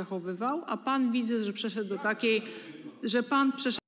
zachowywał, a pan widzę, że przeszedł do takiej, że pan przeszedł